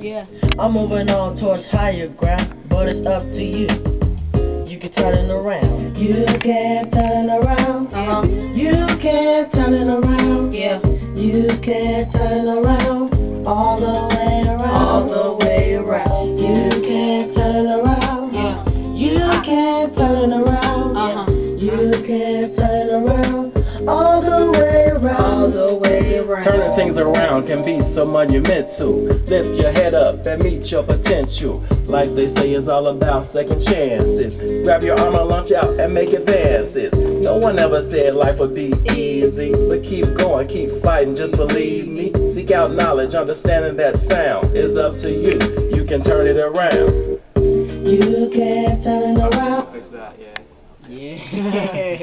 Yeah. I'm moving on towards higher ground, but it's up to you. You can turn it around. You can turn it around. Uh huh. You can turn it around. Yeah. You can turn it around. All the way around. All the way around. You can turn it around. Yeah. You can turn it around. Uh things around can be so monumental. Lift your head up and meet your potential. Life they say is all about second chances. Grab your arm and launch out and make advances. No one ever said life would be easy, but keep going, keep fighting, just believe me. Seek out knowledge, understanding that sound is up to you. You can turn it around. You can turn it around. Yeah.